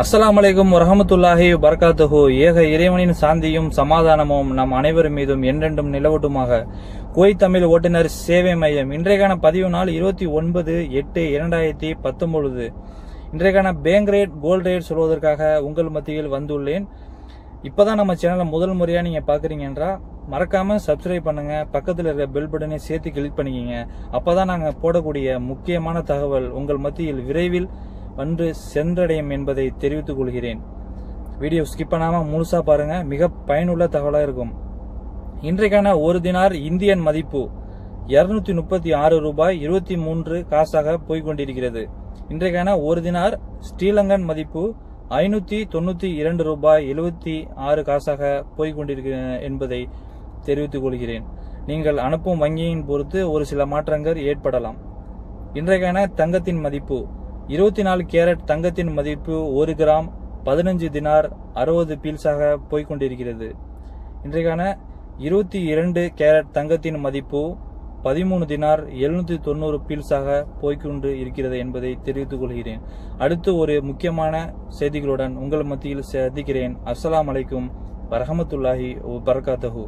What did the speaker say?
அஸ்லாம் அலைக்கும் வரமத்துல்லாஹி பரகாத்துஹு ஏக இறைவனின் சாந்தியும் சமாதானமும் நம் அனைவரும் மீதும் என்றென்றும் நிலவட்டுமாக. குவைத் தமிழ் ஓட்டுநர் சேவை மையம். இன்றைக்கான பதிவு நாள் இருபத்தி ஒன்பது எட்டு இரண்டாயிரத்தி பத்தொன்பது. இன்றைக்கான பேங்க் ரேட் கோல்ட் ரேட் சொல்வதற்காக உங்கள் மத்தியில் வந்துள்ளேன். இப்போதான் நம்ம சேனலை முதல் முறையாக நீங்கள் பார்க்குறீங்க என்றால் மறக்காம சப்ஸ்கிரைப் பண்ணுங்க. பக்கத்தில் இருக்க பெல் பட்டனை சேர்த்து கிளிக் பண்ணிக்கங்க. அப்போதான் நாங்கள் போடக்கூடிய முக்கியமான தகவல் உங்கள் மத்தியில் விரைவில் வந்து சென்றடையும் என்பதை தெரிவித்துக் கொள்கிறேன். வீடியோ ஸ்கிப் பண்ணாமல் முழுசாக பாருங்க. மிக பயனுள்ள தகவலாக இருக்கும். இன்றைக்கான ஒரு தினார் இந்தியன் மதிப்பு இருநூத்தி முப்பத்தி ஆறு ரூபாய் இருபத்தி மூன்று காசாக போய்கொண்டிருக்கிறது இன்றைக்கான ஒரு தினார் ஸ்ரீலங்கன் மதிப்பு ஐநூத்தி தொண்ணூத்தி இரண்டு ரூபாய் எழுபத்தி ஆறு காசாக போய்கொண்டிருக்க என்பதை தெரிவித்துக் கொள்கிறேன். நீங்கள் அனுப்பும் வங்கியின் பொறுத்து ஒரு சில மாற்றங்கள் ஏற்படலாம். இன்றைக்கான தங்கத்தின் மதிப்பு இருபத்தி நாலு கேரட் தங்கத்தின் மதிப்பு ஒரு கிராம் பதினஞ்சு தினார் அறுபது பீல்ஸாக போய்கொண்டிருக்கிறது. இன்றைக்கான இருபத்தி இரண்டு கேரட் தங்கத்தின் மதிப்பு பதிமூணு தினார் எழுநூத்தி தொண்ணூறு பீல்ஸாக போய்கொண்டு இருக்கிறது என்பதை தெரிவித்துக் கொள்கிறேன். அடுத்து ஒரு முக்கியமான செய்திகளுடன் உங்கள் மத்தியில் சந்திக்கிறேன். அஸ்லாம் அலைக்கும் வரஹமத்துல்லாஹி பரகாத்தஹூ